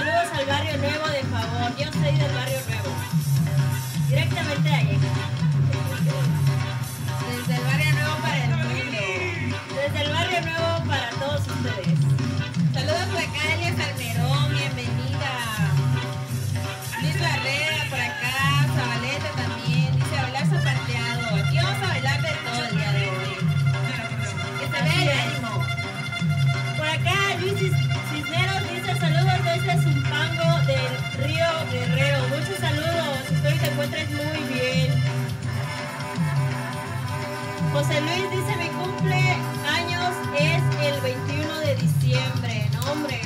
saludos a encuentres muy bien. José Luis dice, mi cumpleaños es el 21 de diciembre. No, hombre,